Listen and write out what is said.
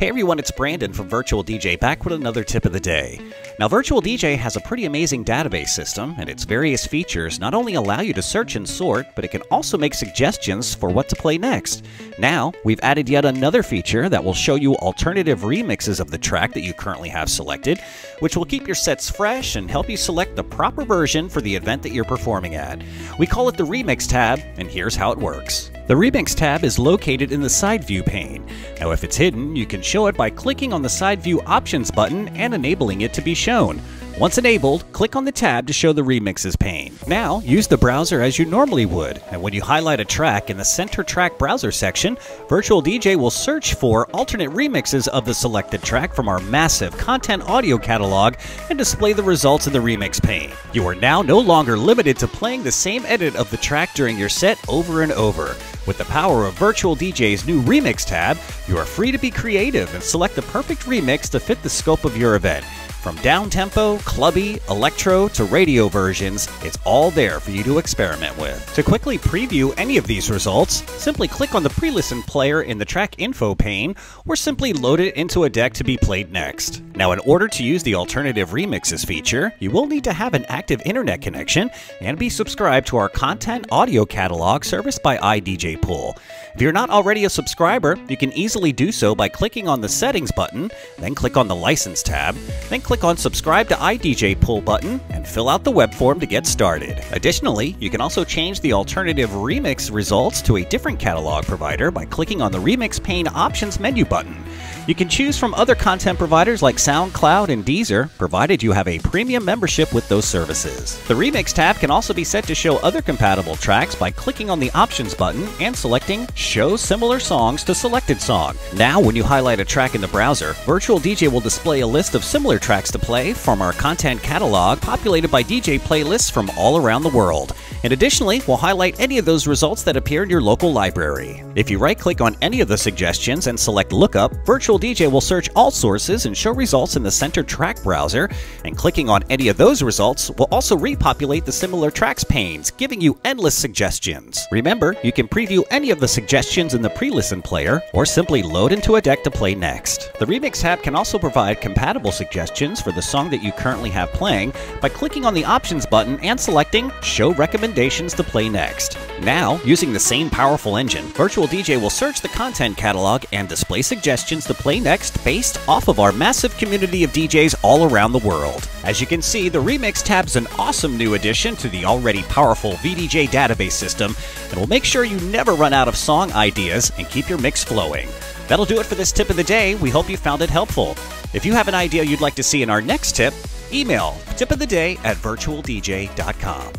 Hey everyone, it's Brandon from Virtual DJ back with another tip of the day. Now, Virtual DJ has a pretty amazing database system, and its various features not only allow you to search and sort, but it can also make suggestions for what to play next. Now, we've added yet another feature that will show you alternative remixes of the track that you currently have selected, which will keep your sets fresh and help you select the proper version for the event that you're performing at. We call it the Remix tab, and here's how it works. The Remix tab is located in the side view pane. Now if it's hidden, you can show it by clicking on the side view options button and enabling it to be shown. Once enabled, click on the tab to show the remixes pane. Now, use the browser as you normally would, and when you highlight a track in the Center Track browser section, Virtual DJ will search for alternate remixes of the selected track from our massive content audio catalog and display the results in the remix pane. You are now no longer limited to playing the same edit of the track during your set over and over. With the power of Virtual DJ's new Remix tab, you are free to be creative and select the perfect remix to fit the scope of your event. From down-tempo, clubby, electro, to radio versions, it's all there for you to experiment with. To quickly preview any of these results, simply click on the pre-listen player in the track info pane, or simply load it into a deck to be played next. Now, in order to use the alternative remixes feature, you will need to have an active internet connection and be subscribed to our content audio catalog serviced by iDJ Pool. If you're not already a subscriber, you can easily do so by clicking on the Settings button, then click on the License tab, then click on Subscribe to iDJ Pool button, and fill out the web form to get started. Additionally, you can also change the alternative remix results to a different catalog provider by clicking on the Remix pane Options menu button. You can choose from other content providers like SoundCloud and Deezer, provided you have a premium membership with those services. The Remix tab can also be set to show other compatible tracks by clicking on the Options button and selecting Show Similar Songs to Selected Song. Now, when you highlight a track in the browser, Virtual DJ will display a list of similar tracks to play from our content catalog populated by DJ playlists from all around the world. And additionally, we'll highlight any of those results that appear in your local library. If you right-click on any of the suggestions and select Lookup, Virtual DJ will search all sources and show results in the Center Track browser, and clicking on any of those results will also repopulate the similar tracks panes, giving you endless suggestions. Remember, you can preview any of the suggestions in the pre-listen player, or simply load into a deck to play next. The Remix tab can also provide compatible suggestions for the song that you currently have playing by clicking on the Options button and selecting Show Recommendations to play next. Now, using the same powerful engine, Virtual DJ will search the content catalog and display suggestions to play next based off of our massive community of DJs all around the world. As you can see, the Remix tab is an awesome new addition to the already powerful VDJ database system and will make sure you never run out of song ideas and keep your mix flowing. That'll do it for this tip of the day. We hope you found it helpful. If you have an idea you'd like to see in our next tip, email tipoftheday at virtualdj.com.